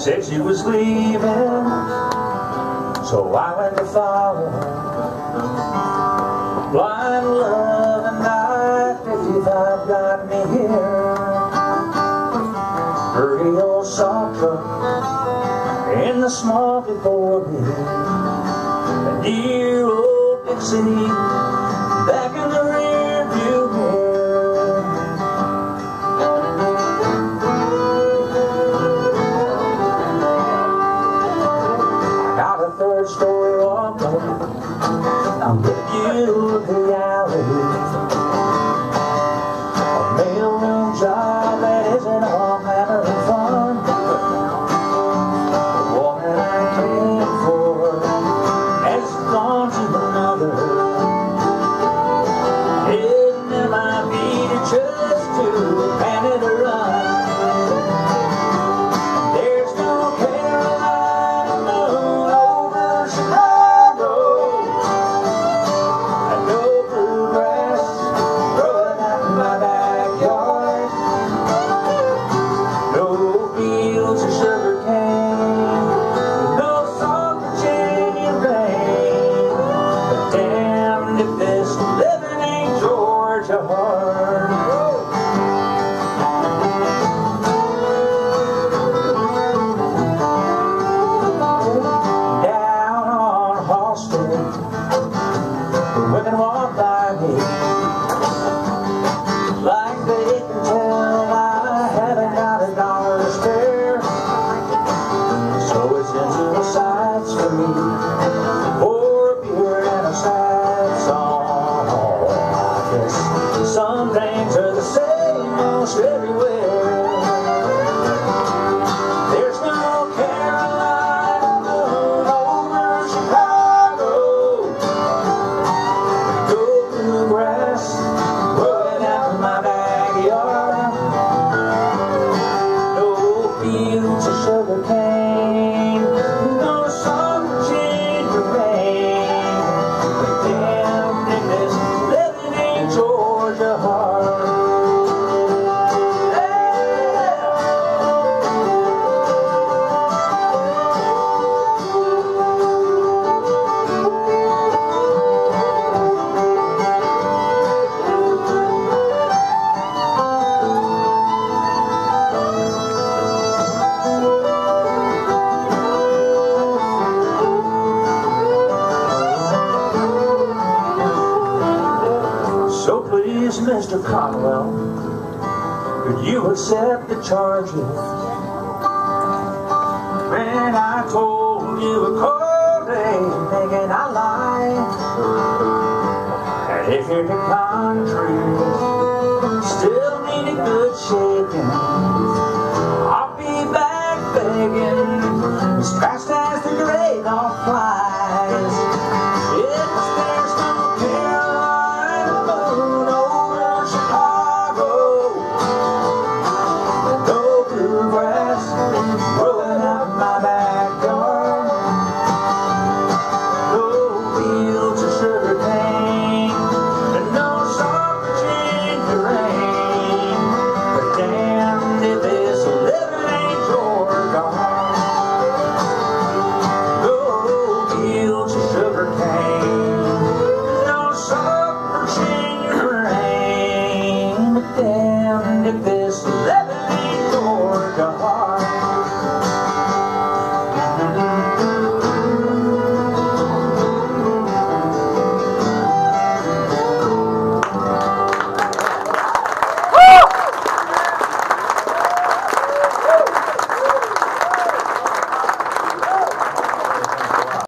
Said she was leaving, so I went to follow. Blind love and I, 55 got me here. Dirty old sock truck in the small before me. Dear old Dixie I'm with you. Working all about. Mr. Cromwell, could you accept the charges? When I told you a cold day, thinking I lied. And if you're the country, still need a good shaking. wanted.